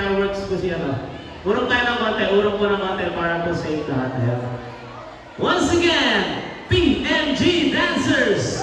fireworks po siya. No? Urong tayo ng konti, urong po ng konti para po safe lahat. Eh. Once again, PMG Dancers